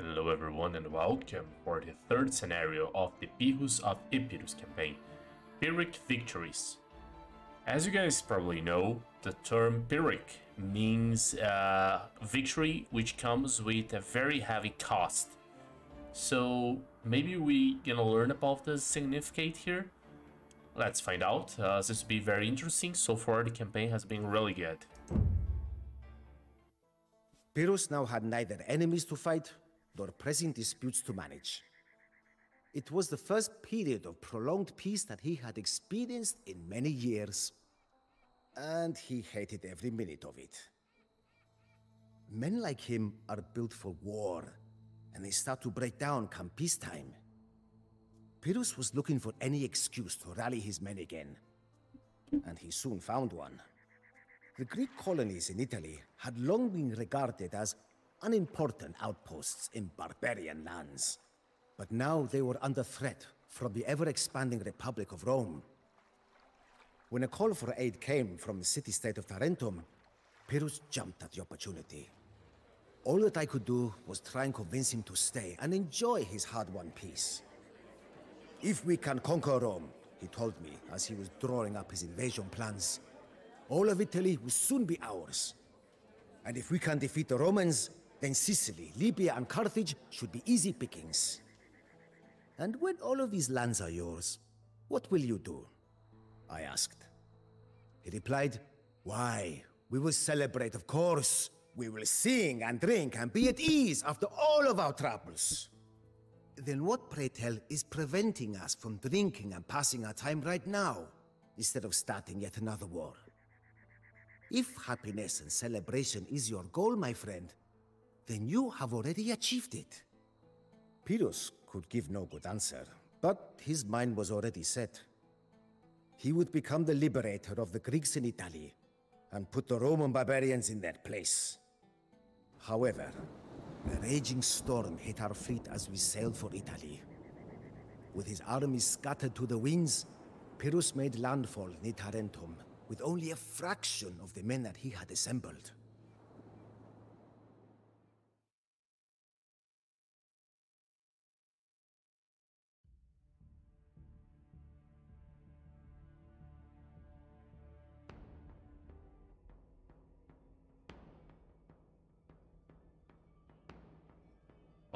Hello everyone and welcome for the third scenario of the Pyrrhus of Epirus campaign, Pyrrhic Victories. As you guys probably know, the term Pyrrhic means uh, victory which comes with a very heavy cost. So maybe we gonna learn about the significate here? Let's find out, uh, this will be very interesting, so far the campaign has been really good. Pyrrhus now had neither enemies to fight nor pressing disputes to manage. It was the first period of prolonged peace that he had experienced in many years, and he hated every minute of it. Men like him are built for war, and they start to break down come peacetime. Pyrrhus was looking for any excuse to rally his men again, and he soon found one. The Greek colonies in Italy had long been regarded as unimportant outposts in barbarian lands. But now they were under threat from the ever-expanding Republic of Rome. When a call for aid came from the city-state of Tarentum, Pyrrhus jumped at the opportunity. All that I could do was try and convince him to stay and enjoy his hard-won peace. If we can conquer Rome, he told me as he was drawing up his invasion plans, all of Italy will soon be ours. And if we can defeat the Romans, then Sicily, Libya, and Carthage should be easy pickings. And when all of these lands are yours, what will you do? I asked. He replied, Why, we will celebrate, of course. We will sing and drink and be at ease after all of our troubles. Then what, pray tell, is preventing us from drinking and passing our time right now, instead of starting yet another war? If happiness and celebration is your goal, my friend, then you have already achieved it. Pyrrhus could give no good answer, but his mind was already set. He would become the liberator of the Greeks in Italy, and put the Roman barbarians in their place. However, a raging storm hit our fleet as we sailed for Italy. With his armies scattered to the winds, Pyrrhus made landfall near Tarentum, with only a fraction of the men that he had assembled.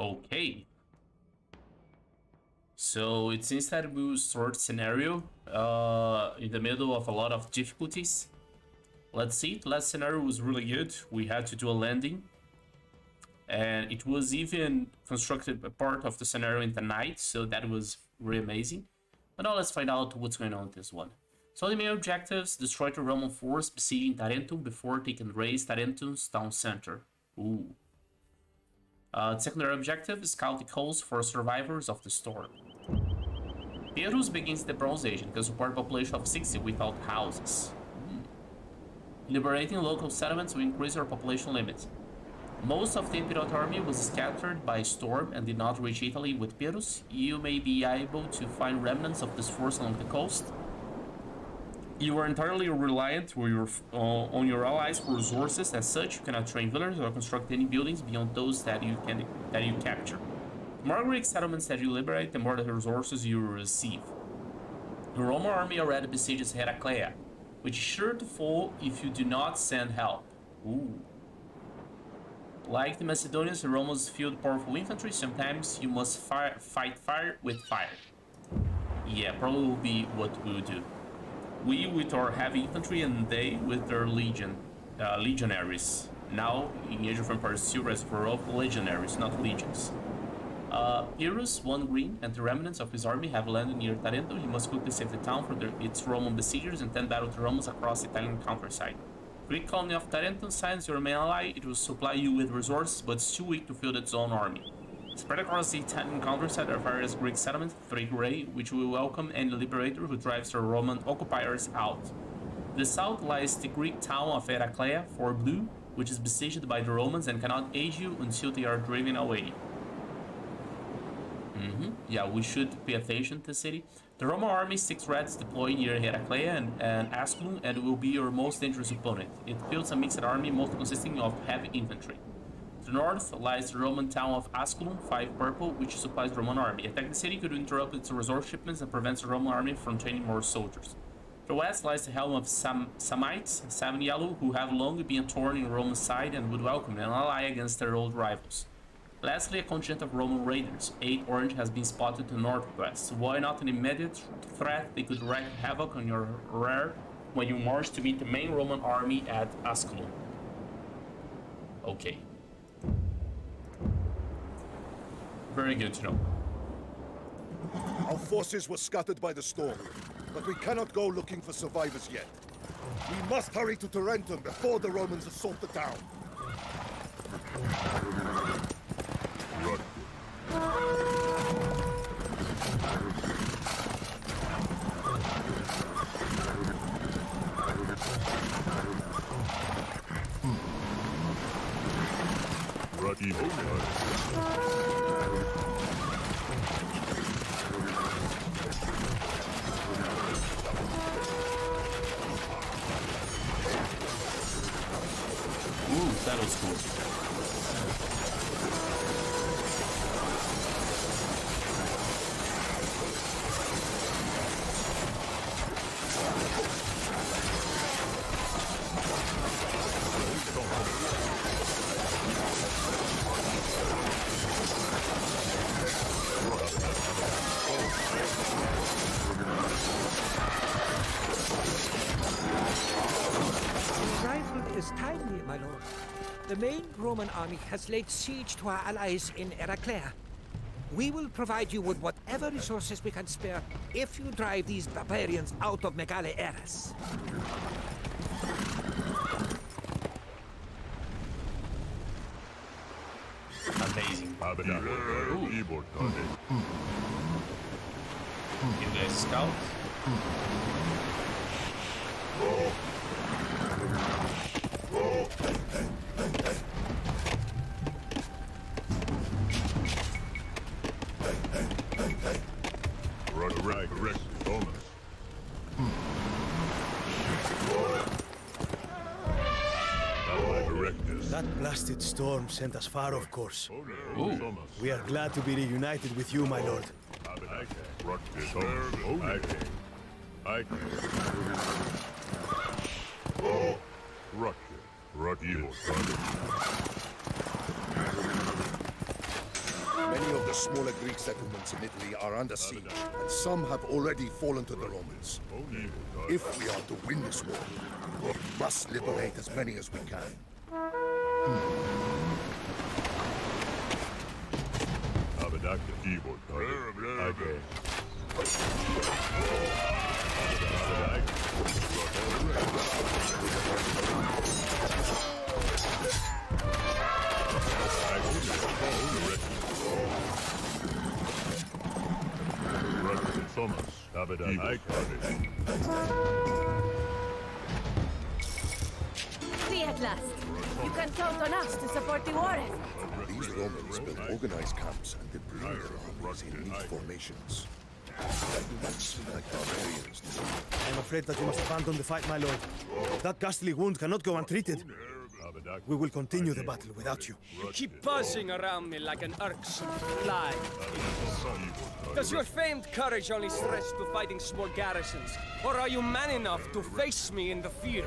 Okay. So it seems that we will start scenario uh, in the middle of a lot of difficulties. Let's see, last scenario was really good. We had to do a landing. And it was even constructed a part of the scenario in the night, so that was really amazing. But now let's find out what's going on with this one. So the main objectives, destroy the Roman force besieging Tarentum before they can raze Tarentum's town center. Ooh. Uh, secondary objective, scout the coast for survivors of the storm. Pyrrhus begins the Bronze Age and can support a population of 60 without houses. Hmm. Liberating local settlements will increase our population limit. Most of the Imperial army was scattered by storm and did not reach Italy with Pyrrhus. You may be able to find remnants of this force along the coast. You are entirely reliant your, uh, on your allies for resources. As such, you cannot train villagers or construct any buildings beyond those that you can that you capture. The more Greek settlements that you liberate, the more the resources you receive. The Roman army already besieges Heraclea, which is sure to fall if you do not send help. Ooh. Like the Macedonians, the Romans field powerful infantry. Sometimes you must fire, fight fire with fire. Yeah, probably will be what we will do. We with our heavy infantry and they with their legion, uh, legionaries. Now, in Age of Empires 2, Reservoir of legionaries, not legions. Uh, Pyrrhus, one green, and the remnants of his army have landed near Tarentum. He must quickly save the town from its Roman besiegers and then battle the Romans across the Italian countryside. Greek colony of Tarentum signs your main ally. It will supply you with resources, but it's too weak to field its own army. Spread across the Italian countryside are various Greek settlements, three Gray, which will welcome any liberator who drives the Roman occupiers out. The south lies the Greek town of Heraclea, 4 Blue, which is besieged by the Romans and cannot aid you until they are driven away. Mm -hmm. Yeah, we should pay attention to the city. The Roman army, 6 reds deployed near Heraclea and, and and will be your most dangerous opponent. It builds a mixed army, mostly consisting of heavy infantry. North lies the Roman town of Asculum, 5 purple, which supplies the Roman army. Attack the city could interrupt its resource shipments and prevents the Roman army from training more soldiers. To the west lies the helm of Sam Samnites, 7 yellow, who have long been a thorn in Roman side and would welcome an ally against their old rivals. Lastly, a contingent of Roman raiders, 8 orange, has been spotted to the northwest. Why not an immediate threat? They could wreak havoc on your rear when you march to meet the main Roman army at Asculum. Okay. Very good to know. Our forces were scattered by the storm, but we cannot go looking for survivors yet. We must hurry to Tarentum before the Romans assault the town. Ruddy Ooh, that was cool. Main Roman army has laid siege to our allies in Heraclea. We will provide you with whatever resources we can spare if you drive these barbarians out of Megale Hellas. Amazing. Ooh. You guys scout? Sent us far, of course. Ooh. We are glad to be reunited with you, my lord. Many of the smaller Greek settlements in Italy are under siege, and some have already fallen to the Romans. If we are to win this war, we must liberate as many as we can. Abadaka. I can. Thomas. Abadan. Free at last. You can count on us to support the war effort. These Romans built organized camps and deployed their armies in neat formations. They do not seem like barbarians to. I'm afraid that you must abandon the fight, my lord. That ghastly wound cannot go untreated. We will continue the battle without you. Keep buzzing around me like an irksome fly. Does your famed courage only stretch to fighting small garrisons? Or are you man enough to face me in the field?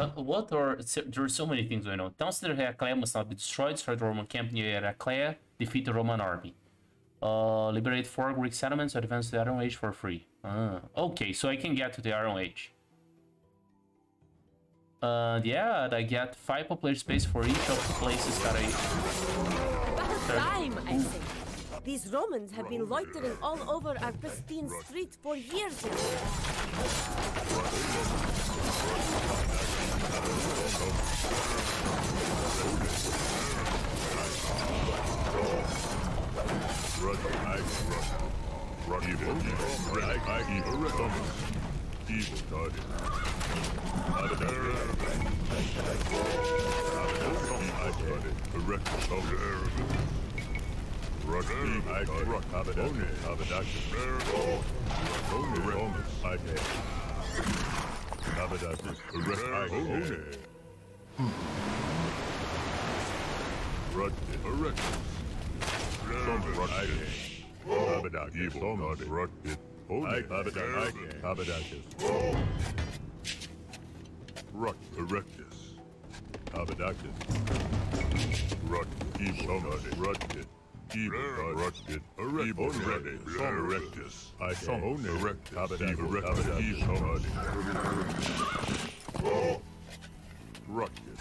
Uh, what are there are so many things going on. Towns near Heraclea must not be destroyed. Destroy the Roman camp near Heraclea. Defeat the Roman army. Uh, liberate four Greek settlements. Advance to the Iron Age for free. Ah, okay, so I can get to the Iron Age. Uh, yeah, I get five population space for each of the places that I. Time, I say. These Romans have been loitering all over our pristine street for years now. Abadaka. Abadaka. Abadaka. Abadaka. Abadaka. Abadaka. Abadaka. Ruck, erectus. Abadakis. Ruck, evil, not rugged. Evil, rugged, evil, ready, erectus. I, some own erect, Abadak, erectus, evil, not Rugged.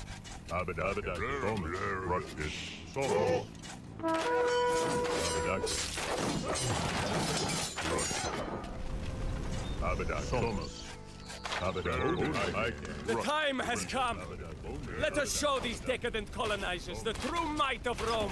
Abadabada, Thomas, Rugged, Thomas. Abadak. Abadak, Thomas. The time has come! Let us show these decadent colonizers the true might of Rome!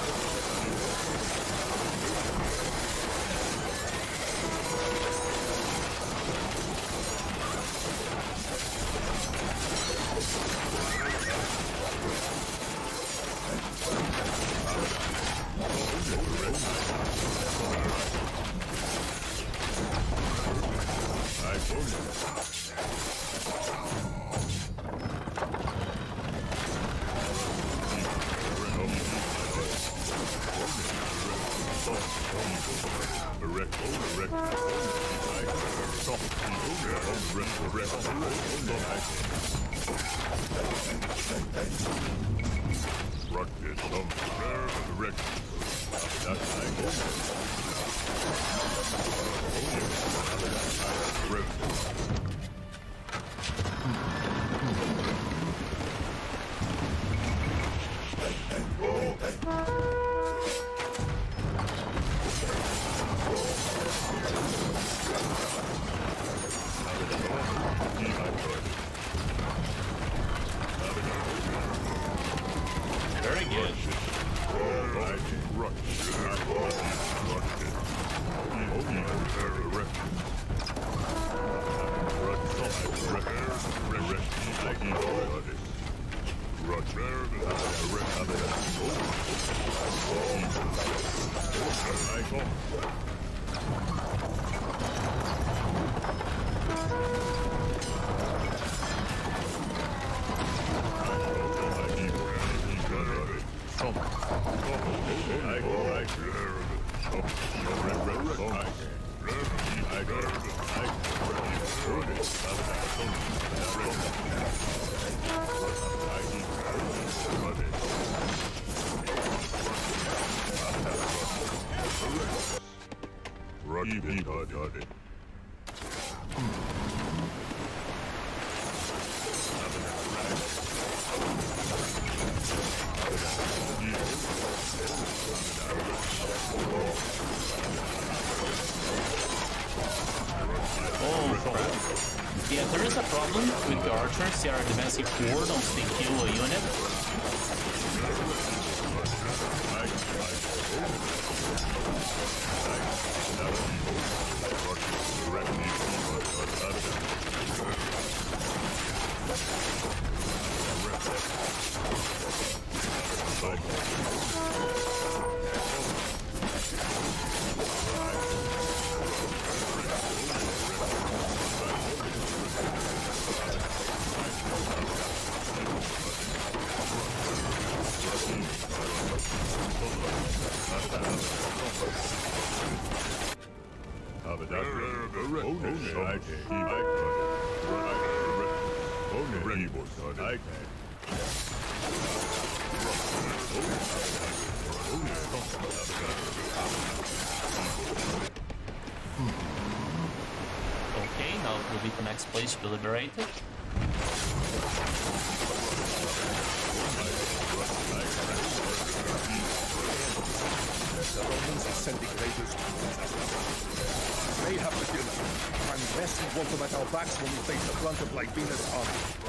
Oh, the archers. They are advancing will be liberated. the Romans are sending raiders to They have the dinner, and we want them at our backs when we face the brunt of Laevinus's army.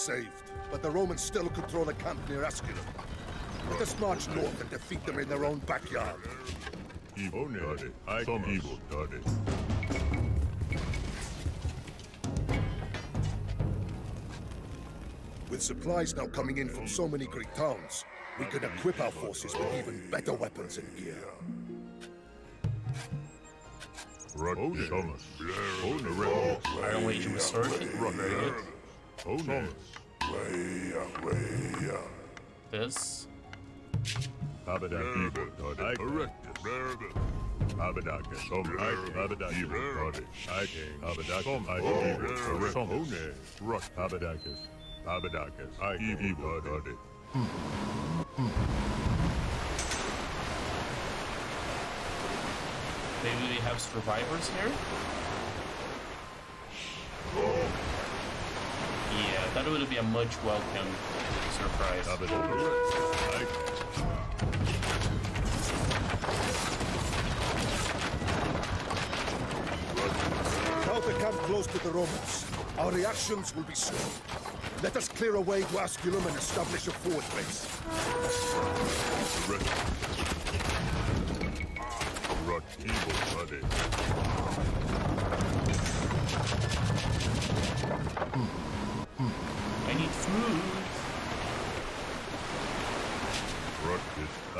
Saved, but the Romans still control a camp near Asculum. Let us march north and defeat them in their own backyard. Evil done it. I Some evil done it. With supplies now coming in from so many Greek towns, we can equip our forces with even better weapons and gear. Run Thomas. Own the rebels. Iron Wage Resurgent. Run Own This. Abadak evil done it. Erectus. Abadaka. Some Abadak evil done it. I. Abadak. Some I evil. Some Own Rush. Abadakas. Abadakas. I evil done it. Maybe we have survivors here? Yeah, that would be a much welcome surprise. Now the camp close to the Romans. Our reactions will be slow. Let us clear a way to Asculum and establish a forward base.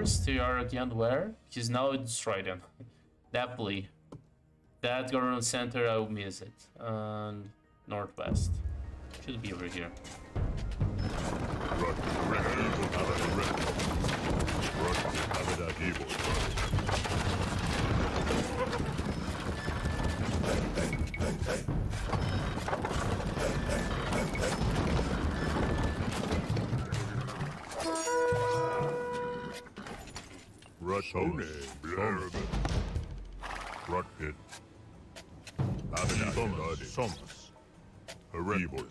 Raiders, they are again where? He's now destroyed them. Definitely. That government center, I will miss it. And northwest. Should be over here. Ruck. Red evil. Abadak. Red. Ruck. Abadak evil. Rush Hone. Blurb. Rucket. Abadak. Somas. Evil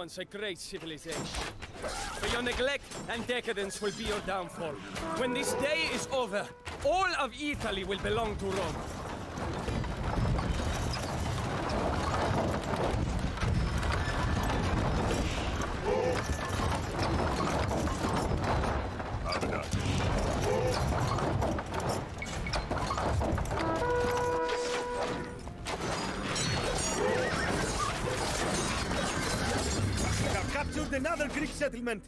once a great civilization. But your neglect and decadence will be your downfall. When this day is over, all of Italy will belong to Rome. Settlement.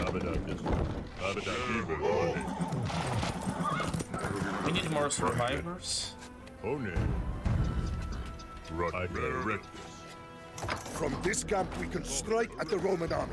Abaddon. Abaddon need more survivors. One. Rot I direct From this camp, we can strike at the Roman army.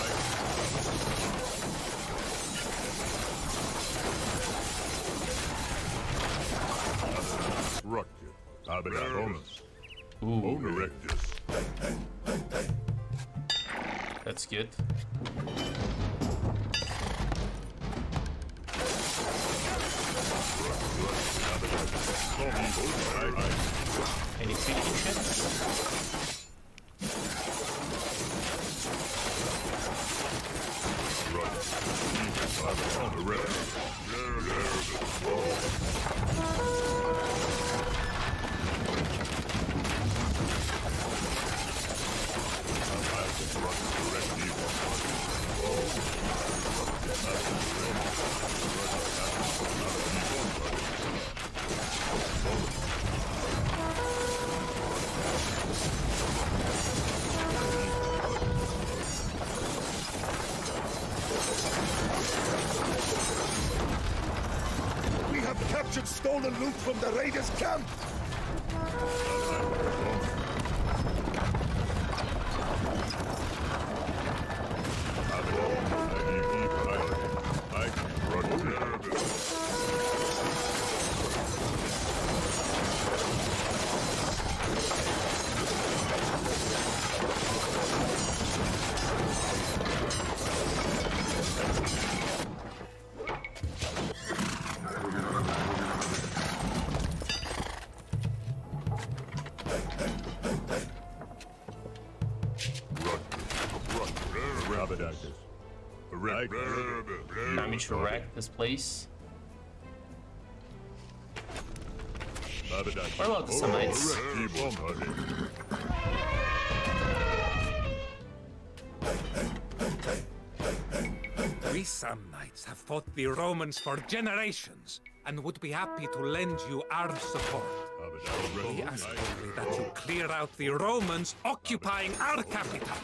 Rutged. Rutged. Abadakomus. Ooh, Onerectus. that's good. Any feeding ships? We stolen loot from the raiders' camp. This place. What about the Samnites? We Samnites have fought the Romans for generations and would be happy to lend you our support. We ask only that you clear out the Romans occupying our capital.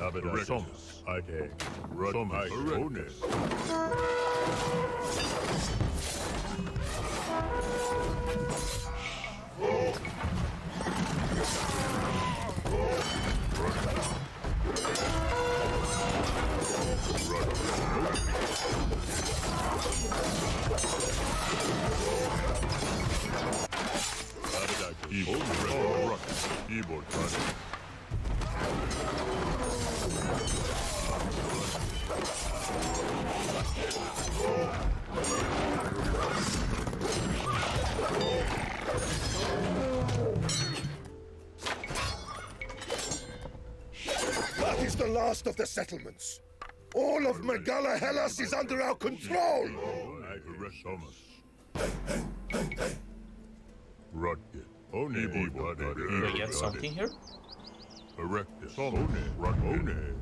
Abadakomus. Ike. Rotomus. Evil. Is last of the settlements. All of Megala Hellas is under our control. Rutged. One evil. Did I get something here? Erectus. One. Rutged.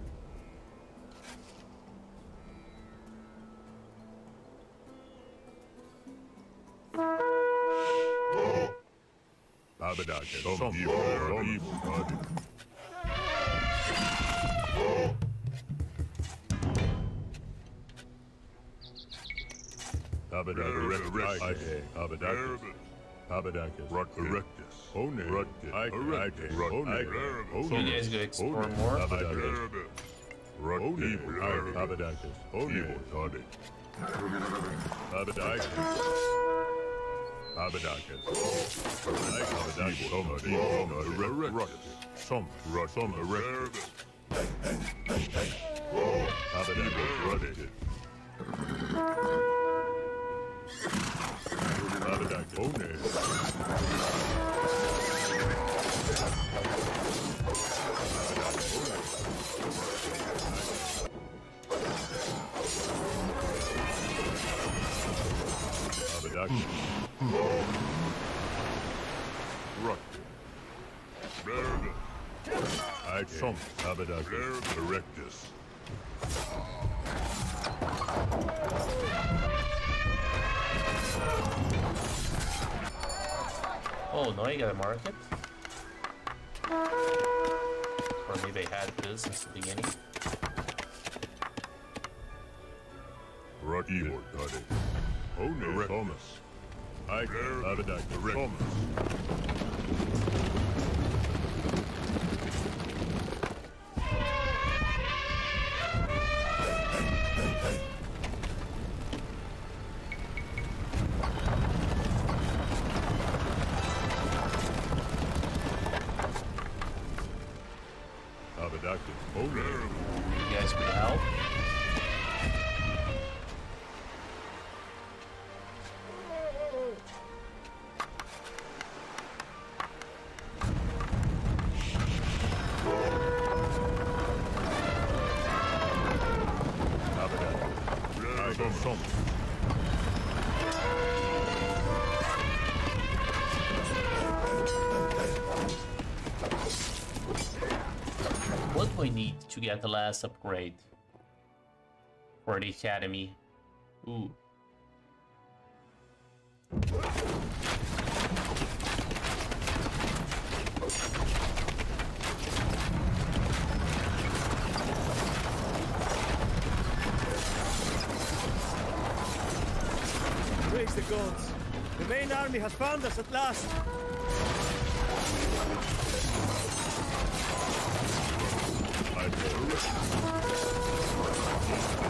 Abadakis. Some evil. Some evil. You guys go explore more. Abadakis. Rutged. Evil. Abadacus. Evil. Toddy. Abadacus. Abadacus. Abadacus. Some erect. Some some erect. Abadacus. Ready. Abadacus. One. Abadacus. Ruckus. Verde. Abadacus. Erectus. Oh, no, you gotta mark it. Or maybe I had this since the beginning. Ruck evil, Toddy. Oh, no. Thomas. I can Abadacus. Thomas. I need to get the last upgrade? For the academy. Ooh. Praise the gods. The main army has found us at last. Thank you.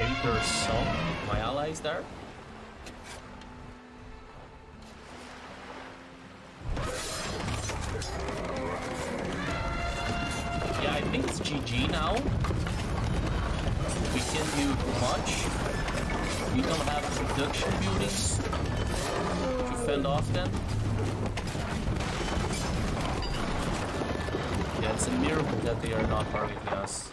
Maybe some my allies there. Yeah, I think it's GG now. We can do much. We don't have production buildings to fend off them. Yeah, it's a miracle that they are not targeting us.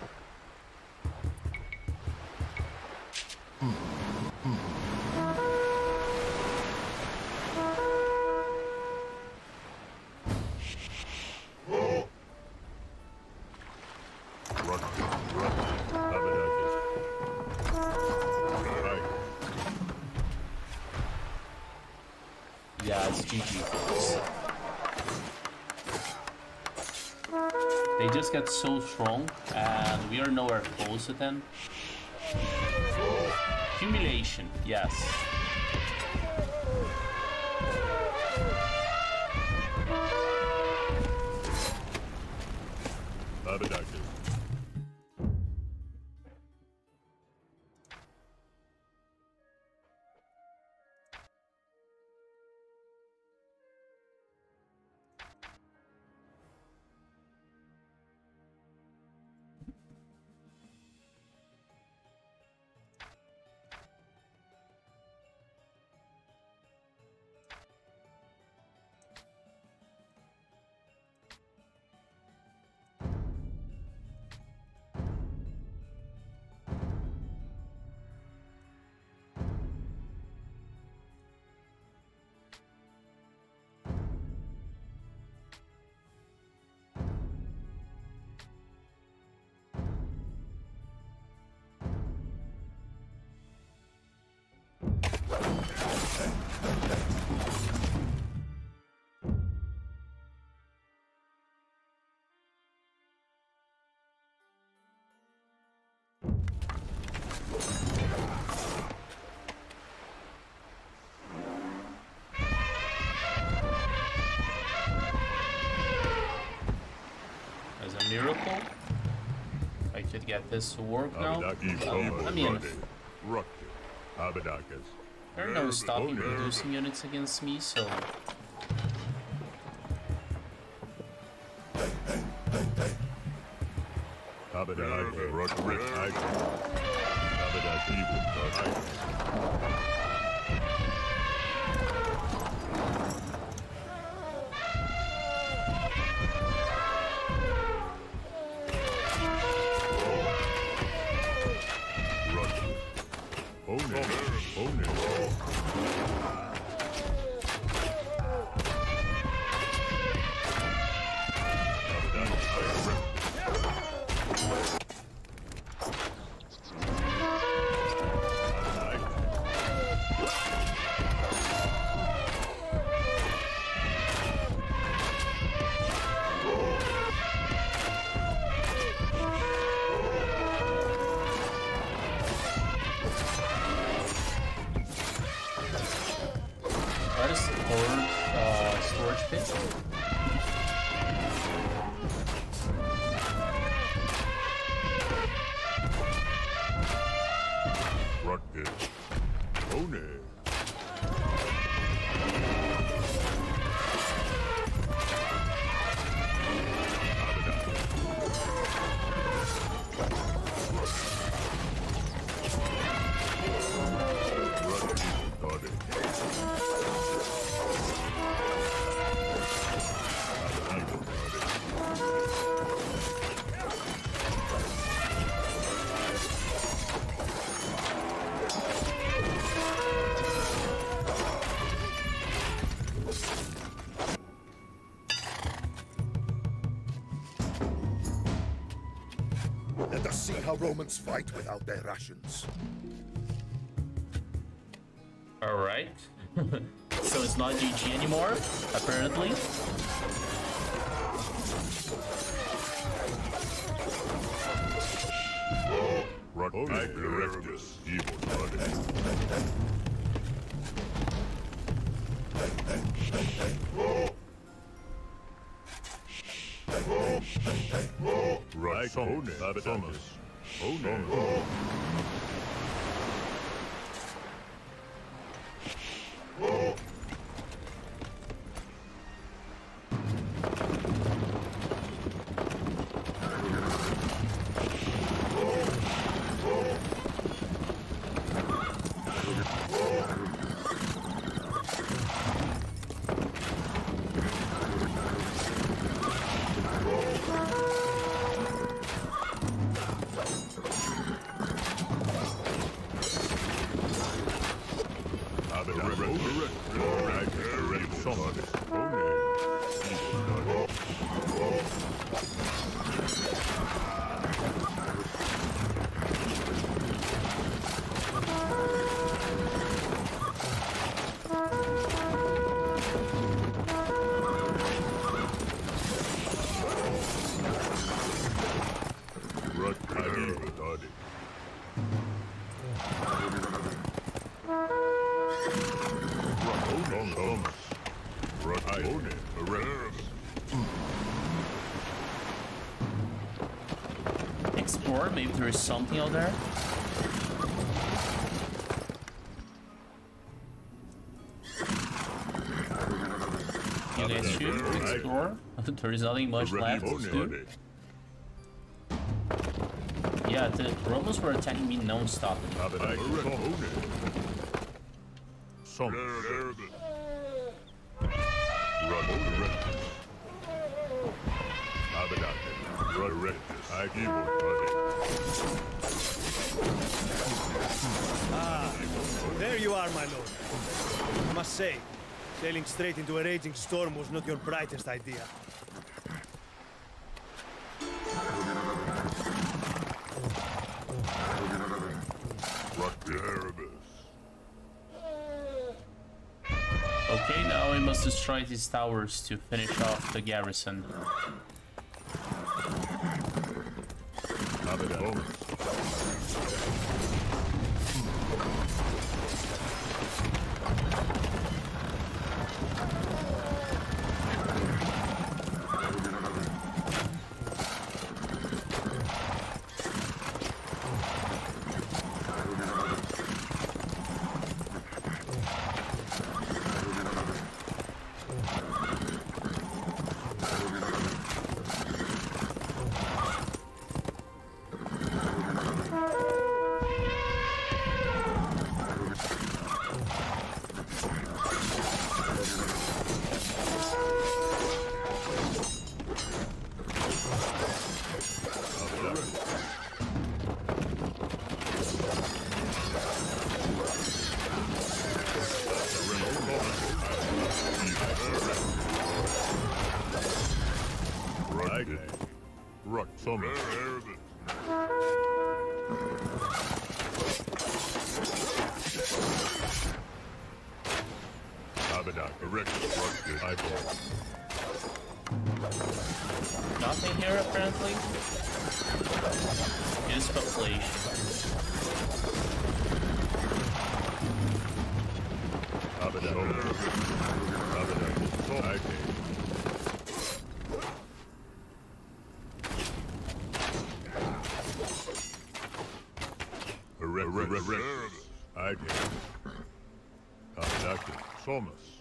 So strong, and we are nowhere close to them. Humiliation, yes. Miracle, I could get this to work now. Um, I mean, there are no stopping producing units against me, so Abadakis. Rock it. Abadakis. Rock Yeah. Romans fight without their rations. Alright. so it's not GG anymore, apparently. Rock I Erectus. Evil body. Right, Thomas. Oh no. Explore, there is something out there. You guys should explore. there is nothing much left to do. Yeah, the Romans were attacking me non-stop. Some. Ah, there you are, my lord. I must say, sailing straight into a raging storm was not your brightest idea. Okay, now we must destroy these towers to finish off the garrison. Rock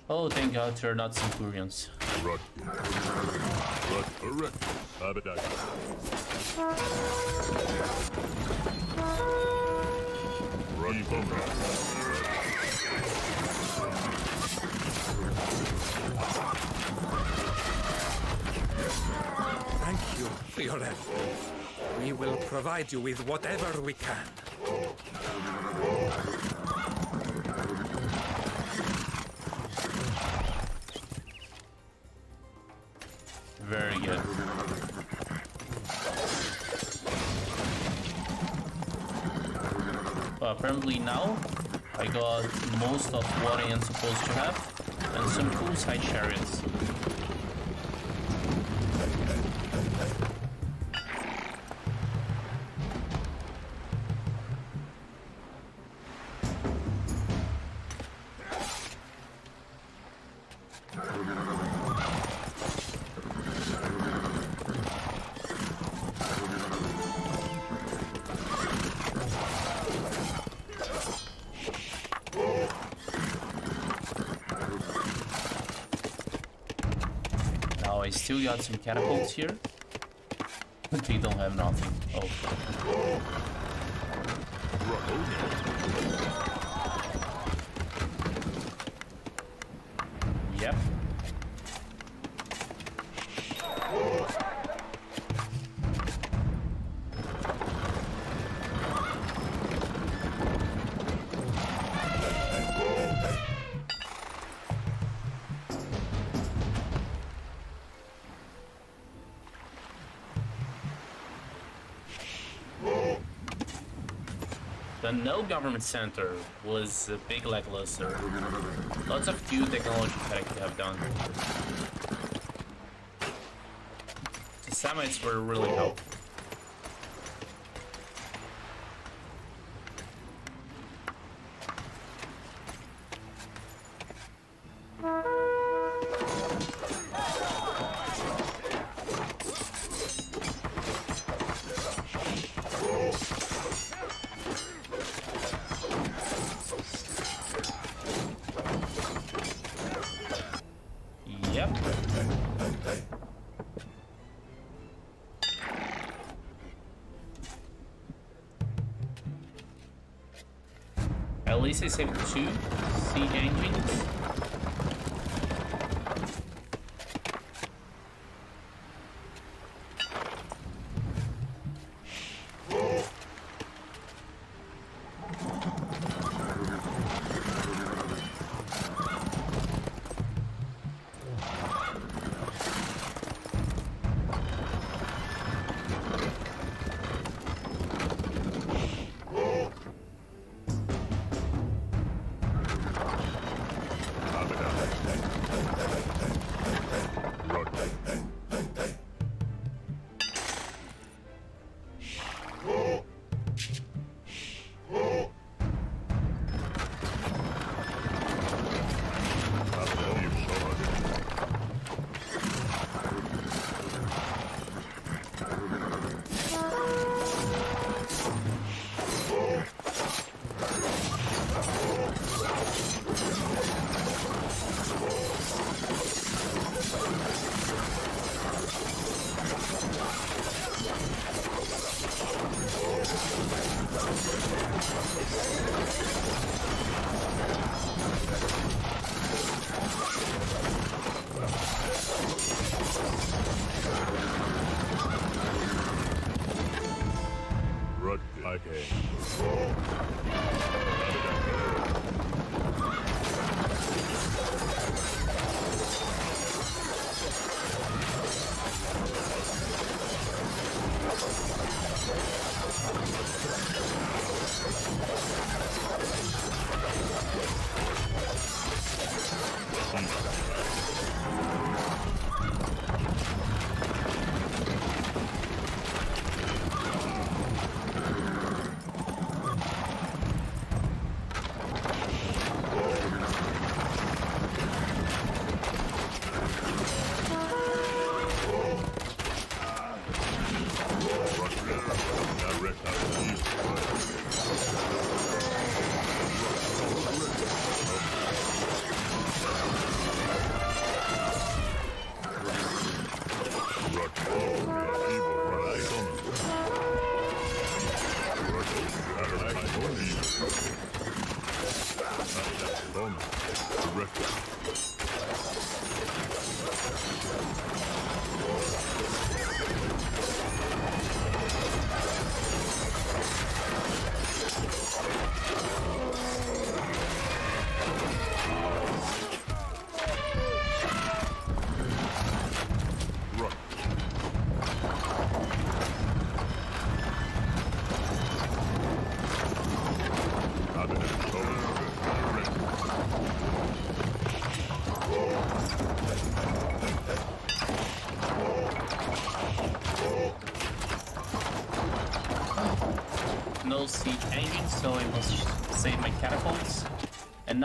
Oh, thank God they're not Centurions. Thank you for your efforts. We will provide you with whatever we can. Uh, apparently now I got most of what I am supposed to have and some cool scythe chariots. Got some catapults here. But they don't have nothing. Oh. No government center was a big lackluster. Lots of new technology that I could have done. The Samnites were really helpful. At least I saved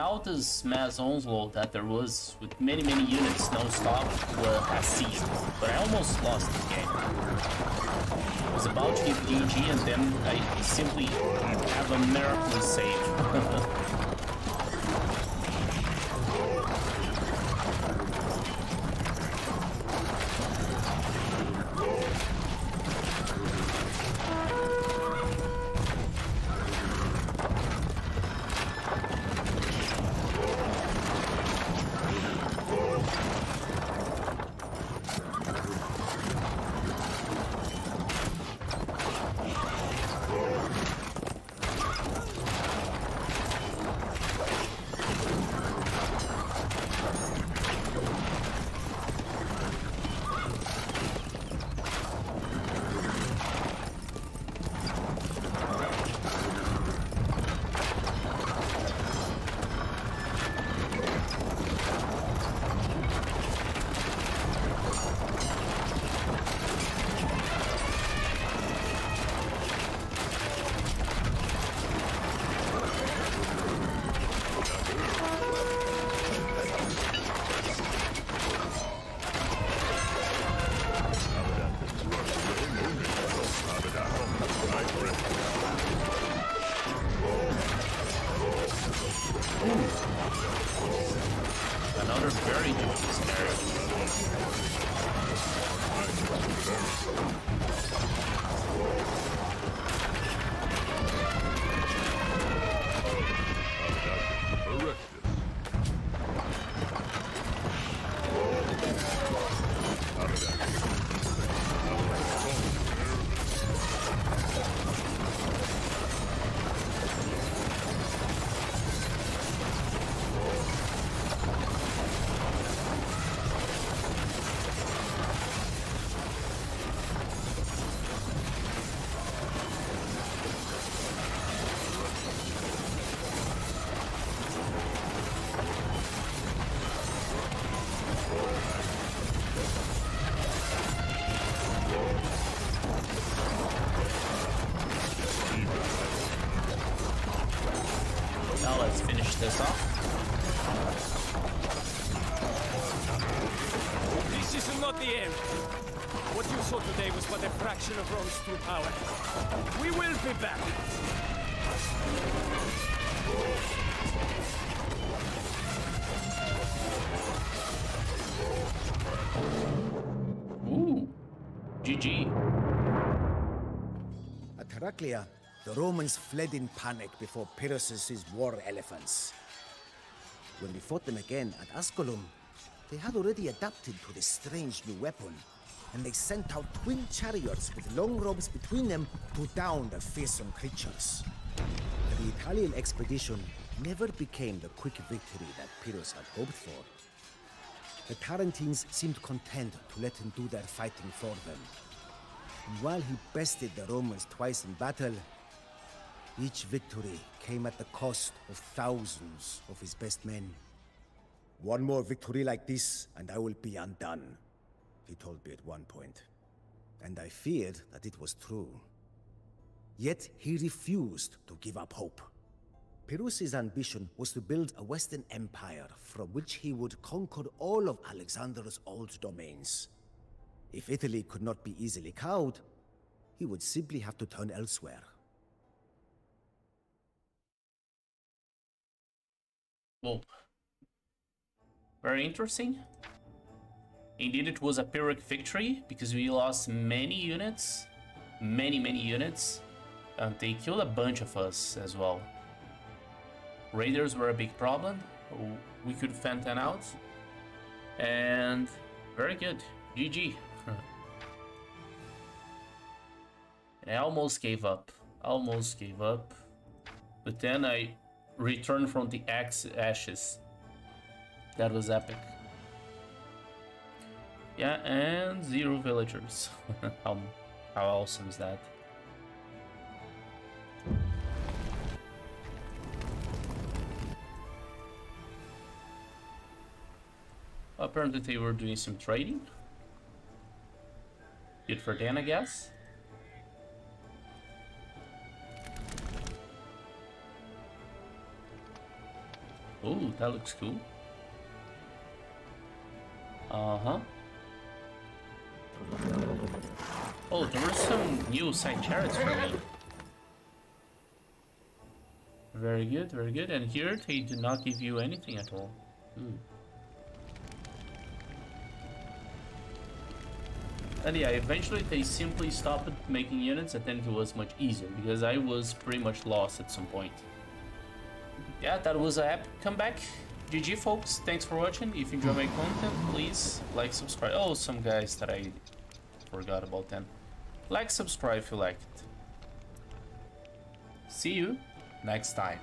Now this mass onslaught that there was with many many units no stop well, has ceased. But I almost lost the game. I was about to give GG and then I simply have a miracle save. Heraclea, the day was but a fraction of Rome's true power we will be back Ooh. gg at Heraclea the Romans fled in panic before Pyrrhus' war elephants. When we fought them again at Asculum, they had already adapted to this strange new weapon, and they sent out twin chariots with long ropes between them to down the fearsome creatures. The Italian expedition never became the quick victory that Pyrrhus had hoped for. The Tarentines seemed content to let him do their fighting for them, and while he bested the Romans twice in battle, each victory came at the cost of thousands of his best men. One more victory like this, and I will be undone, he told me at one point. And I feared that it was true. Yet he refused to give up hope. Pyrrhus' ambition was to build a Western empire from which he would conquer all of Alexander's old domains. If Italy could not be easily cowed, he would simply have to turn elsewhere. Well, very interesting. Indeed, it was a Pyrrhic victory because we lost many units, many, many units, and they killed a bunch of us as well. Raiders were a big problem. We could fend them out. And very good. GG. I almost gave up. Almost gave up. But then I returned from the axe ashes. That was epic. Yeah, and zero villagers. how, how awesome is that? Apparently they were doing some trading. Good for Dan, I guess. Oh, that looks cool. Uh-huh. Oh, there were some new scythe chariots for me. Very good, very good. And here they do not give you anything at all. Hmm. And yeah, eventually they simply stopped making units and then it was much easier because I was pretty much lost at some point yeah, that was a epic comeback. GG, folks. Thanks for watching. If you enjoy my content, please like, subscribe. Oh, some guys that I forgot about then. Like, subscribe if you liked it. See you next time.